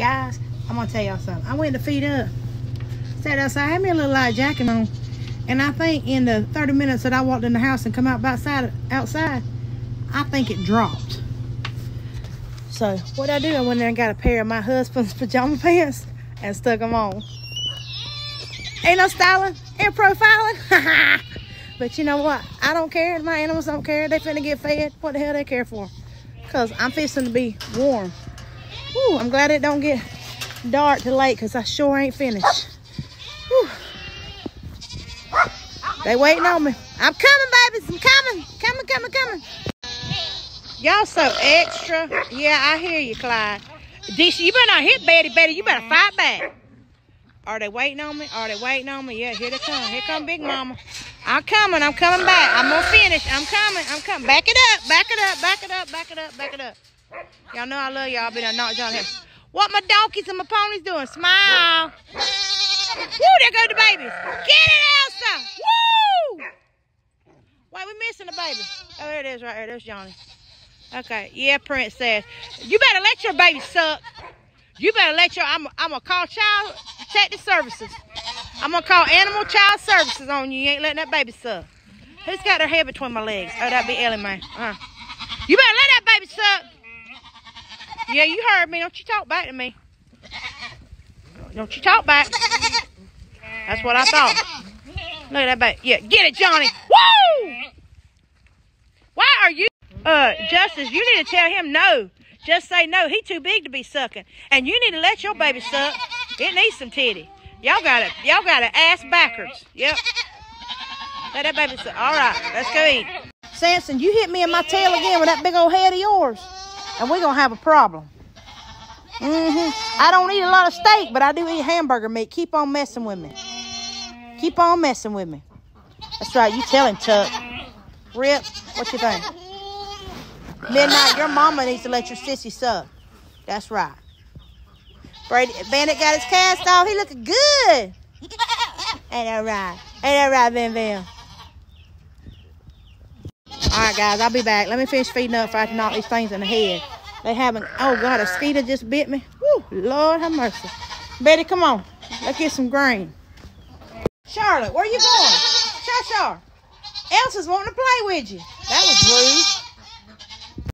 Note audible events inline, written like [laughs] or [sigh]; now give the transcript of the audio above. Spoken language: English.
Guys, I'm gonna tell y'all something. I went to feed up. Sat outside, had me a little light jacket on. And I think in the 30 minutes that I walked in the house and come out outside, outside, I think it dropped. So what I do, I went there and got a pair of my husband's [laughs] pajama pants and stuck them on. Ain't no styling, ain't profiling. [laughs] but you know what? I don't care. My animals don't care. They finna get fed. What the hell they care for? Cause I'm fixing to be warm. Ooh, I'm glad it don't get dark to late because I sure ain't finished. Whew. They waiting on me. I'm coming, babies. I'm coming. Coming, coming, coming. Y'all so extra. Yeah, I hear you, Clyde. This, you better not hit Betty. Betty, you better fight back. Are they waiting on me? Are they waiting on me? Yeah, here they come. Here come Big Mama. I'm coming. I'm coming back. I'm going to finish. I'm coming. I'm coming. Back it up. Back it up. Back it up. Back it up. Back it up. Y'all know I love y'all. Been a knock y'all head. What my donkeys and my ponies doing? Smile. Woo, there go the babies. Get it, Elsa. Woo! Why we missing the baby? Oh, there it is right there. There's Johnny. Okay. Yeah, Princess. You better let your baby suck. You better let your, I'm, I'm going to call child protective services. I'm going to call animal child services on you. You ain't letting that baby suck. Who's got their head between my legs? Oh, that'd be Ellie, man. Uh. You better let that baby suck. Yeah, you heard me. Don't you talk back to me. Don't you talk back. That's what I thought. Look at that baby. Yeah, get it, Johnny. Woo! Why are you... Uh, Justice, you need to tell him no. Just say no. He too big to be sucking. And you need to let your baby suck. It needs some titty. Y'all got it. Y'all got it ass backwards. Yep. Let that baby suck. All right, let's go eat. Samson, you hit me in my tail again with that big old head of yours. And we're going to have a problem. Mm-hmm. I don't eat a lot of steak, but I do eat hamburger meat. Keep on messing with me. Keep on messing with me. That's right. You tell him, Chuck. Rip, what you think? Midnight, your mama needs to let your sissy suck. That's right. Brady Bandit got his cast off. He looking good. Ain't that right? Ain't that right, Van Van? All right, guys, I'll be back. Let me finish feeding up before I can knock these things in the head. They haven't. Oh, God, a mosquito just bit me. Woo, Lord have mercy. Betty, come on. Let's get some grain. Charlotte, where you going? Char. Elsa's wanting to play with you. That was rude.